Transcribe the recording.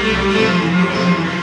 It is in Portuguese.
Música